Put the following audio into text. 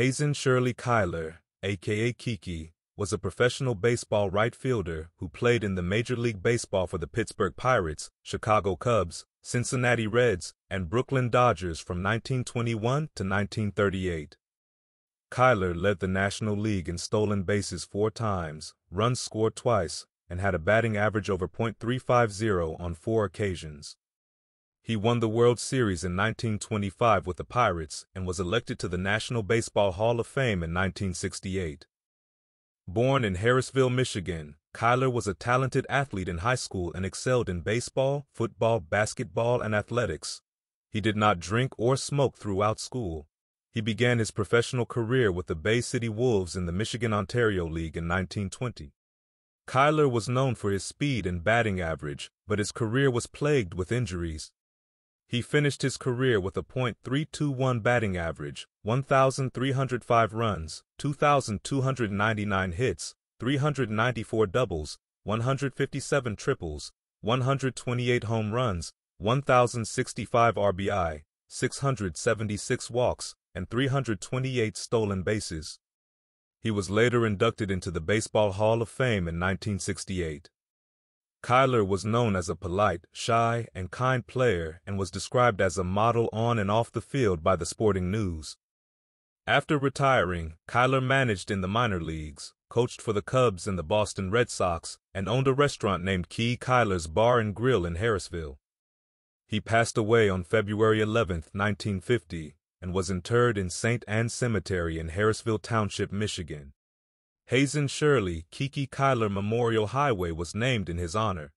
Hazen Shirley Cuyler, aka Kiki, was a professional baseball right fielder who played in the Major League Baseball for the Pittsburgh Pirates, Chicago Cubs, Cincinnati Reds, and Brooklyn Dodgers from 1921 to 1938. Cuyler led the National League in stolen bases four times, runs scored twice, and had a batting average over .350 on four occasions. He won the World Series in 1925 with the Pirates and was elected to the National Baseball Hall of Fame in 1968. Born in Harrisville, Michigan, Cuyler was a talented athlete in high school and excelled in baseball, football, basketball, and athletics. He did not drink or smoke throughout school. He began his professional career with the Bay City Wolves in the Michigan-Ontario League in 1920. Cuyler was known for his speed and batting average, but his career was plagued with injuries. He finished his career with a .321 batting average, 1,305 runs, 2,299 hits, 394 doubles, 157 triples, 128 home runs, 1,065 RBI, 676 walks, and 328 stolen bases. He was later inducted into the Baseball Hall of Fame in 1968. Cuyler was known as a polite, shy, and kind player and was described as a model on and off the field by the Sporting News. After retiring, Cuyler managed in the minor leagues, coached for the Cubs and the Boston Red Sox, and owned a restaurant named Kiki Cuyler's Bar and Grill in Harrisville. He passed away on February 11, 1950, and was interred in St. Anne Cemetery in Harrisville Township, Michigan. Hazen Shirley Kiki Cuyler Memorial Highway was named in his honor.